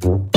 Mm-hmm.